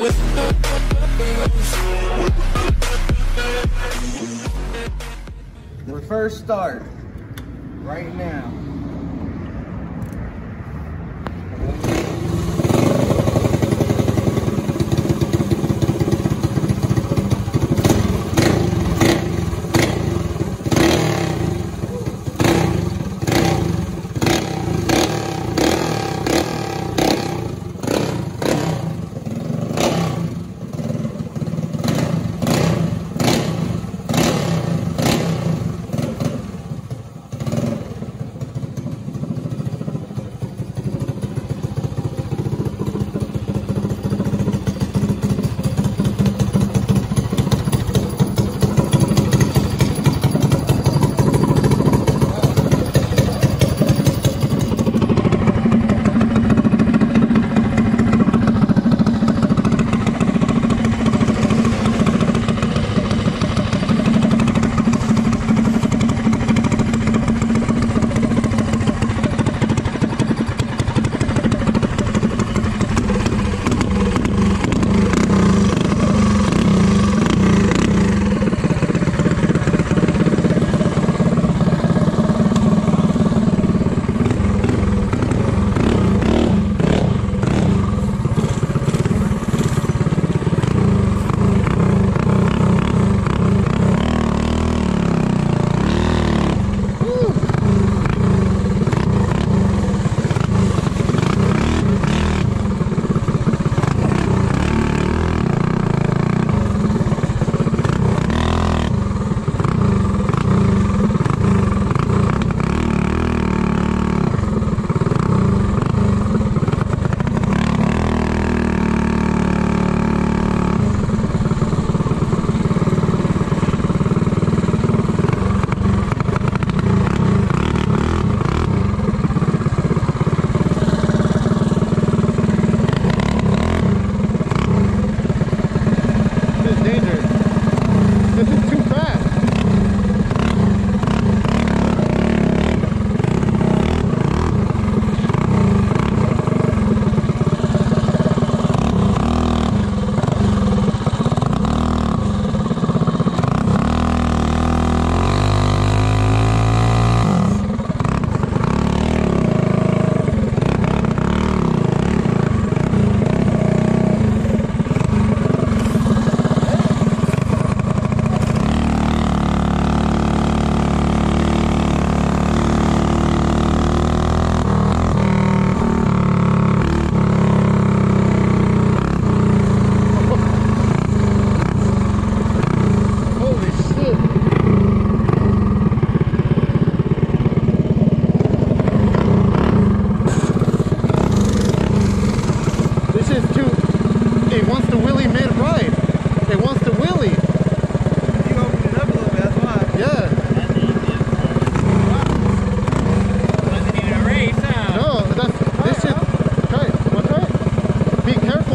The first start, right now.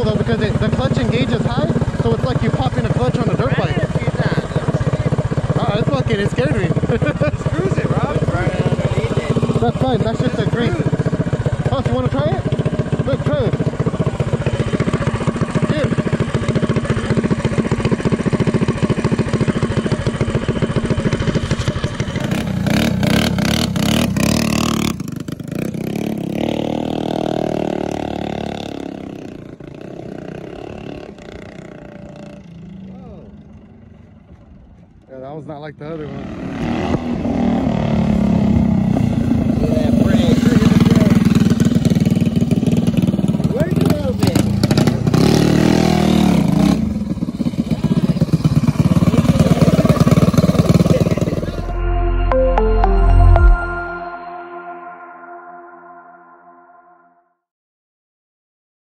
Though because it, the clutch engages high, so it's like you popping a clutch on a dirt bike. a few. Oh, it's fucking it scared me. Cruise it, Rob. Right underneath it. that's fine. That's just a grease. That was not like the other one.